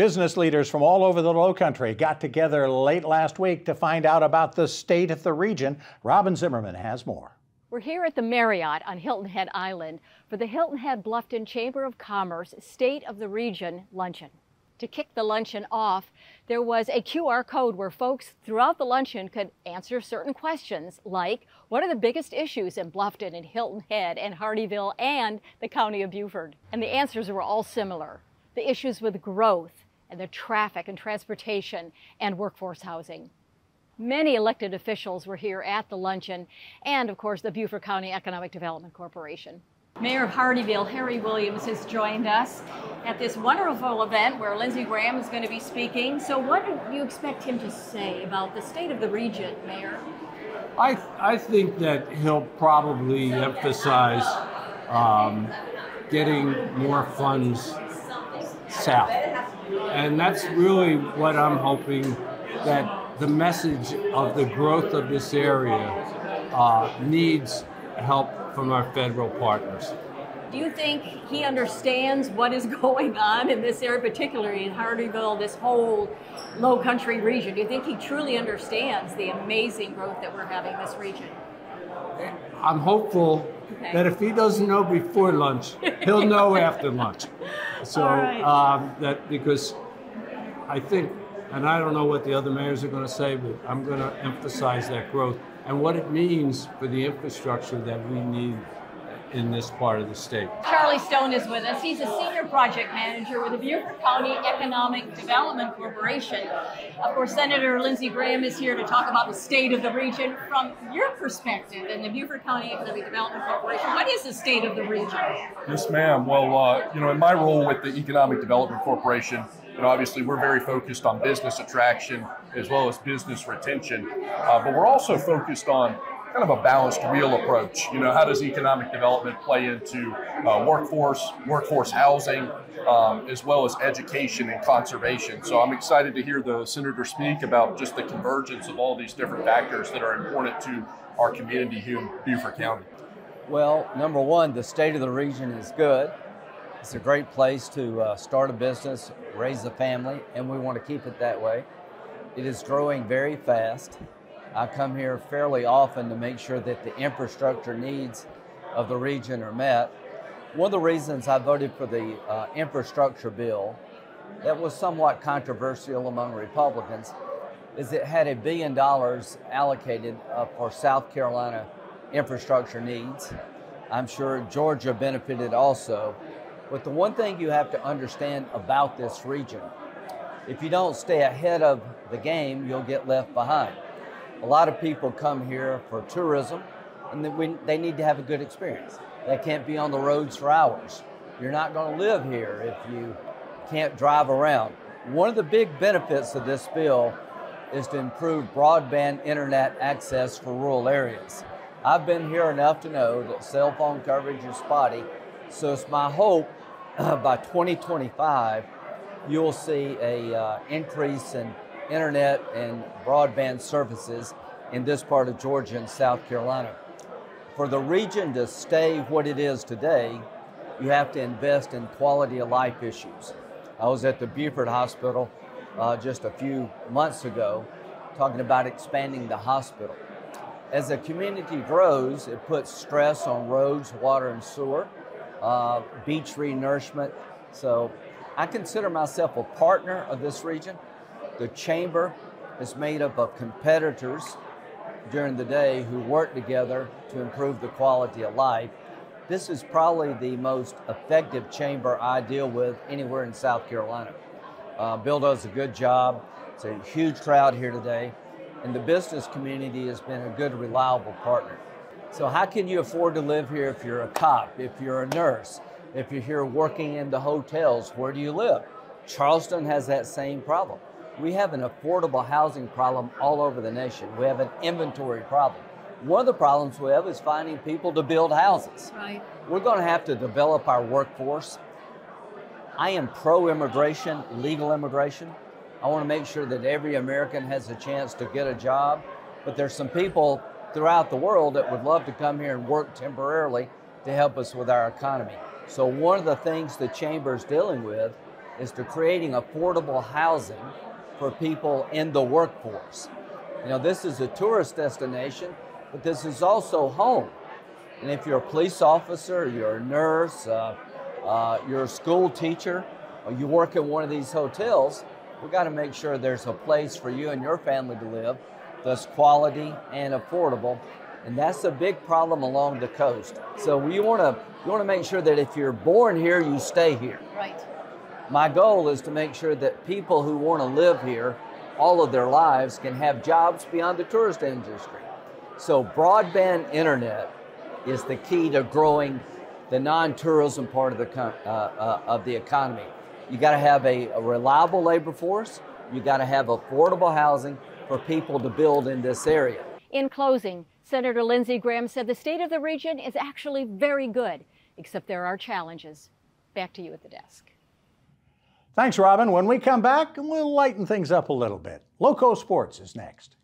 Business leaders from all over the Low Country got together late last week to find out about the state of the region. Robin Zimmerman has more. We're here at the Marriott on Hilton Head Island for the Hilton Head Bluffton Chamber of Commerce State of the Region luncheon. To kick the luncheon off, there was a QR code where folks throughout the luncheon could answer certain questions like what are the biggest issues in Bluffton and Hilton Head and Hardeeville and the County of Beaufort? And the answers were all similar. The issues with growth, and the traffic and transportation and workforce housing. Many elected officials were here at the luncheon, and of course, the Beaufort County Economic Development Corporation. Mayor of Hardeeville, Harry Williams, has joined us at this wonderful event where Lindsey Graham is going to be speaking. So, what do you expect him to say about the state of the region, Mayor? I, I think that he'll probably emphasize um, getting more funds south. And that's really what I'm hoping that the message of the growth of this area uh, needs help from our federal partners. Do you think he understands what is going on in this area, particularly in Hardeeville, this whole low country region? Do you think he truly understands the amazing growth that we're having in this region? I'm hopeful okay. that if he doesn't know before lunch, he'll know after lunch. So right. um, that because I think, and I don't know what the other mayors are going to say, but I'm going to emphasize that growth and what it means for the infrastructure that we need in this part of the state. Charlie Stone is with us. He's a senior project manager with the Beaufort County Economic Development Corporation. Of course, Senator Lindsey Graham is here to talk about the state of the region from your perspective in the Beaufort County Economic Development Corporation. What is the state of the region? Yes, ma'am. Well, uh, you know, in my role with the Economic Development Corporation, you know, obviously we're very focused on business attraction as well as business retention, uh, but we're also focused on kind of a balanced wheel approach. You know, how does economic development play into uh, workforce, workforce housing, um, as well as education and conservation? So I'm excited to hear the senator speak about just the convergence of all these different factors that are important to our community here in Beaufort County. Well, number one, the state of the region is good. It's a great place to uh, start a business, raise a family, and we want to keep it that way. It is growing very fast. I come here fairly often to make sure that the infrastructure needs of the region are met. One of the reasons I voted for the uh, infrastructure bill that was somewhat controversial among Republicans is it had a billion dollars allocated uh, for South Carolina infrastructure needs. I'm sure Georgia benefited also. But the one thing you have to understand about this region, if you don't stay ahead of the game, you'll get left behind. A lot of people come here for tourism and they need to have a good experience. They can't be on the roads for hours. You're not going to live here if you can't drive around. One of the big benefits of this bill is to improve broadband internet access for rural areas. I've been here enough to know that cell phone coverage is spotty, so it's my hope by 2025 you'll see a uh, increase in internet and broadband services in this part of Georgia and South Carolina. For the region to stay what it is today, you have to invest in quality of life issues. I was at the Beaufort Hospital uh, just a few months ago talking about expanding the hospital. As the community grows, it puts stress on roads, water, and sewer, uh, beach renourishment. So I consider myself a partner of this region. The chamber is made up of competitors during the day who work together to improve the quality of life. This is probably the most effective chamber I deal with anywhere in South Carolina. Uh, Bill does a good job. It's a huge crowd here today, and the business community has been a good, reliable partner. So, how can you afford to live here if you're a cop, if you're a nurse, if you're here working in the hotels? Where do you live? Charleston has that same problem we have an affordable housing problem all over the nation. We have an inventory problem. One of the problems we have is finding people to build houses. Right. We're going to have to develop our workforce. I am pro immigration, legal immigration. I want to make sure that every American has a chance to get a job. But there's some people throughout the world that would love to come here and work temporarily to help us with our economy. So, one of the things the Chamber is dealing with is to creating affordable housing for people in the workforce. You know, this is a tourist destination, but this is also home. And if you're a police officer, you're a nurse, uh, uh, you're a school teacher, or you work in one of these hotels, we've got to make sure there's a place for you and your family to live that's quality and affordable. And that's a big problem along the coast. So you want to you want to make sure that if you're born here, you stay here. Right. My goal is to make sure that people who want to live here all of their lives can have jobs beyond the tourist industry. So broadband internet is the key to growing the non-tourism part of the uh, uh, of the economy. You got to have a, a reliable labor force. You got to have affordable housing for people to build in this area. In closing, Senator Lindsey Graham said the state of the region is actually very good, except there are challenges. Back to you at the desk. Thanks, Robin. When we come back, we'll lighten things up a little bit. Loco Sports is next.